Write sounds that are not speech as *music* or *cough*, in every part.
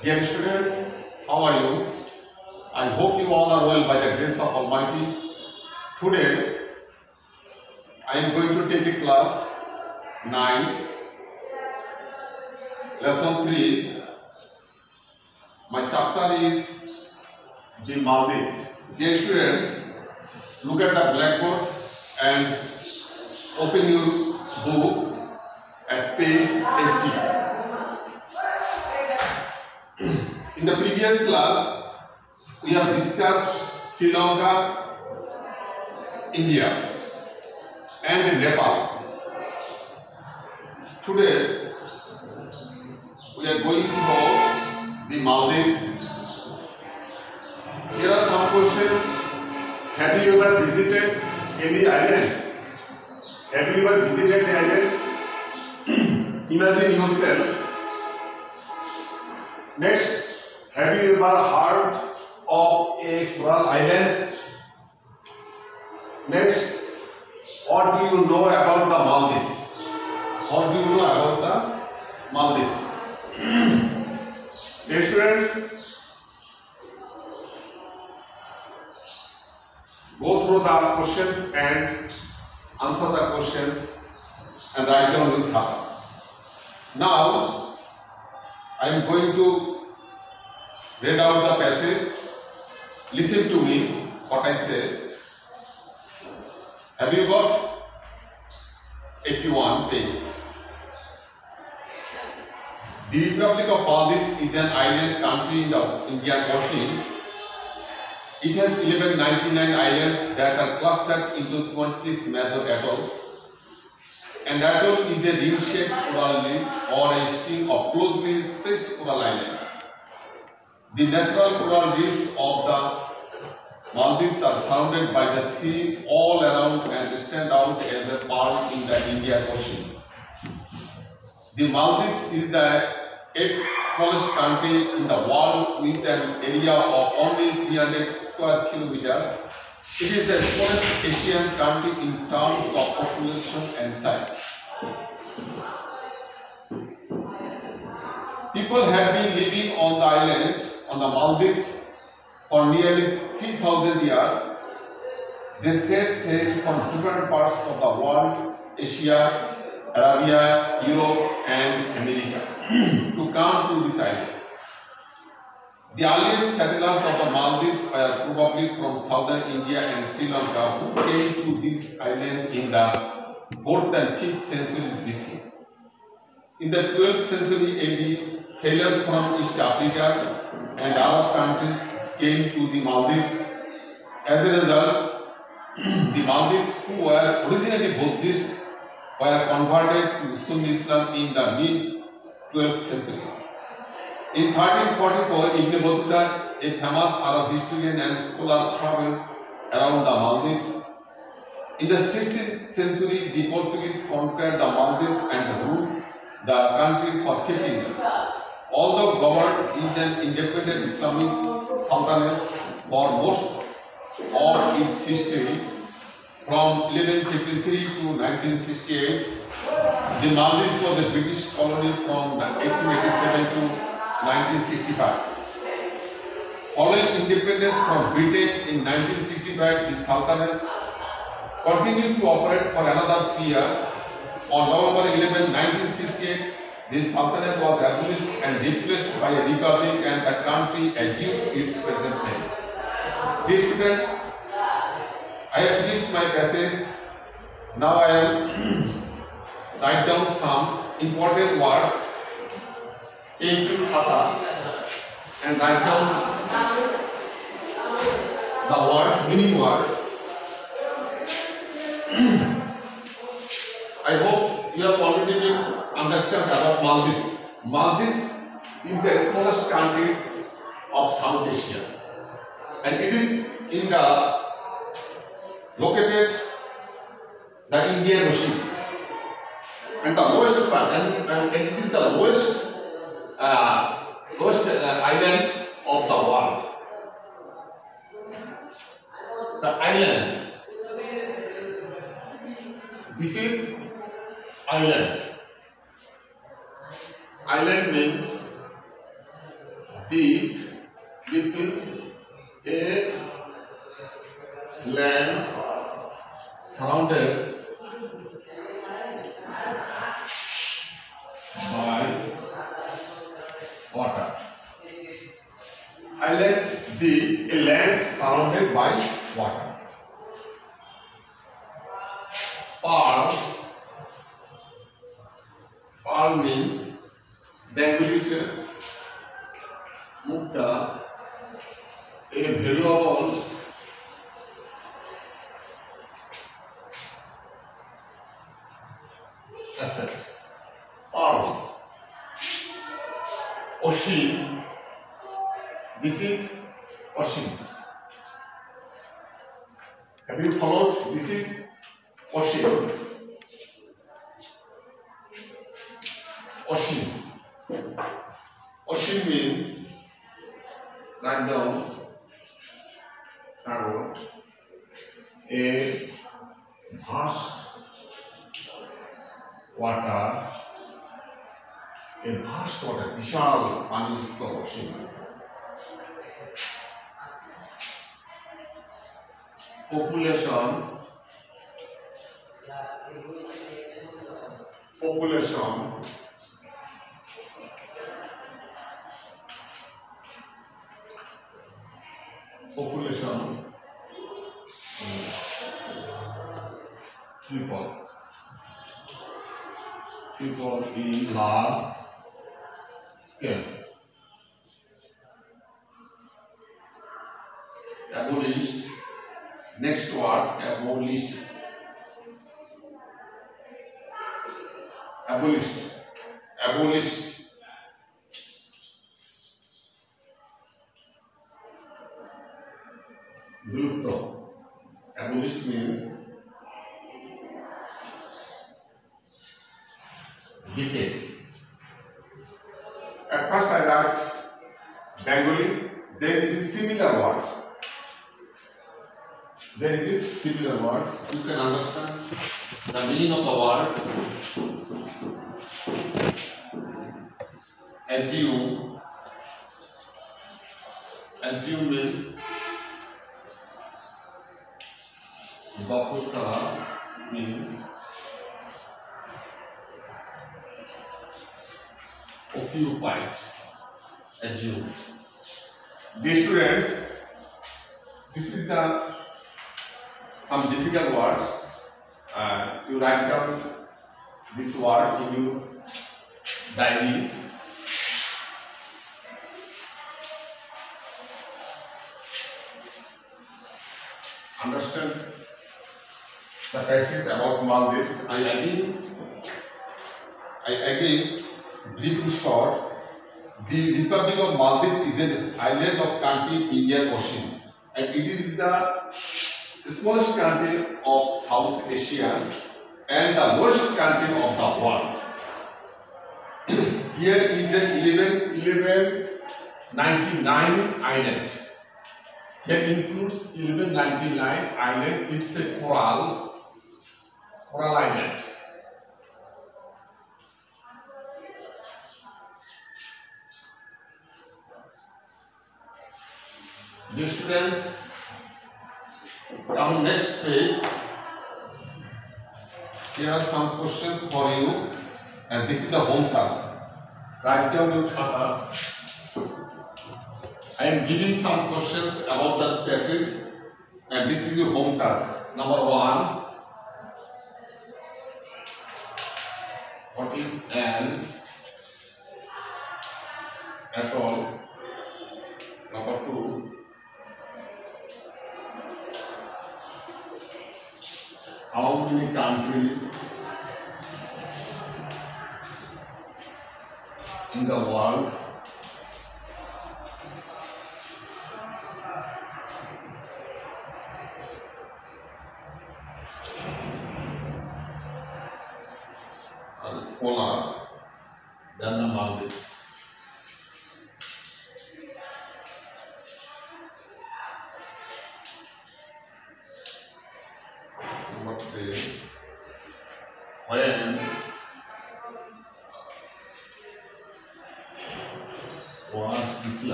Dear students, how are you? I hope you all are well by the grace of Almighty. Today, I am going to take a class 9, lesson 3. My chapter is the Maldives. Dear students, look at the blackboard and open your book at page 80. Previous class, we have discussed Sri Lanka, India, and Nepal. Today, we are going to the Maldives. Here are some questions. Have you ever visited any island? Have you ever visited the island? Imagine yourself. Next, have you ever heard of a coral island? Next, what do you know about the Maldives? What do you know about the Maldives? Students, go through the questions and answer the questions and write down in khata. Now, I am going to read out the passage. Listen to me what I say. Have you got 81 page? The Republic of Maldives is an island country in the Indian Ocean. It has 1199 islands that are clustered into 26 major atolls. An atoll is a ring-shaped coral reef or a string of closely spaced coral islands. The natural coral reefs of the Maldives are surrounded by the sea all around and stand out as a pearl in the Indian Ocean. The Maldives is the eighth smallest country in the world with an area of only 300 square kilometers. It is the smallest Asian country in terms of population and size. People have been living on the island, on the Maldives, for nearly 3000 years. They set sail from different parts of the world, Asia, Arabia, Europe, and America, *clears throat* to come to this island. The earliest settlers of the Maldives were probably from southern India and Sri Lanka who came to this island in the 4th and 5th centuries BC. In the 12th century AD, sailors from East Africa and Arab countries came to the Maldives. As a result, *clears throat* the Maldives, who were originally Buddhist, were converted to Sunni Islam in the mid 12th century. In 1344, Ibn Battuta, a famous Arab historian and scholar, traveled around the Maldives. In the 16th century, the Portuguese conquered the Maldives and ruled the country for 15 years. Although governed is an independent Islamic sultanate for most of its history, from 1153 to 1968, the Maldives was a British colony from 1887 to 1965. Following independence from Britain in 1965, the Sultanate continued to operate for another three years. On November 11, 1968, this Sultanate was abolished and replaced by a republic and the country assumed its present name. Dear students, I have finished my passage. Now I am *clears throat* write down some important words into khata and write down the words, meaning words. *clears throat* I hope you have already been understand about Maldives. Maldives is the smallest country of South Asia and it is in the located the Indian Ocean and the lowest part and, it is the lowest uh, lowest uh, island of the world. The island. This is island. Island means deep deep means a land surrounded by water. Island deep, a land surrounded by water. Pearl, pearl means Bengali Mukta, a পানির স্তর অসীম population population population people people in large scale next word abolished abolished abolished বিলুপ্ত abolished means decay at first i write bengali then it is similar word There is similar word. You can understand the meaning of the word. Assume. Assume means Baputa means occupied. Assume. Dear students, this is the some difficult words uh, you write down this word in your diary understand the passage about Maldives. I again, I again brief you short. The Republic of Maldives is an island of country in Indian Ocean, and it is the smallest country of South Asia and the worst country of the world. Here is an 11, 1199 island. Here includes 1199 island. It's a coral, coral island. Dear students, on next page, here are some questions for you, and this is the home task. Write down your khata. I am giving some questions about the species, and this is your home task. Number one, what is an? Number countries in the world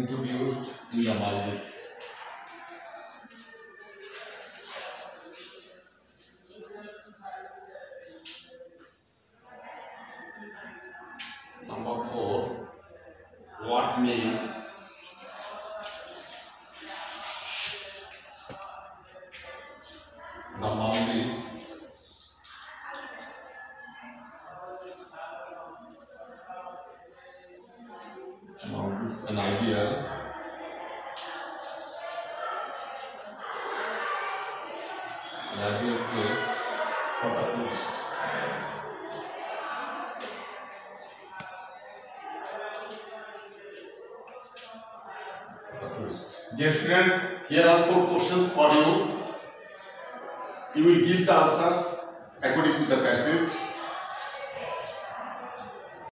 introduced in the Maldives. Ideal place for the. For. Dear students, here are four questions for you. You will give the answers according to the passage.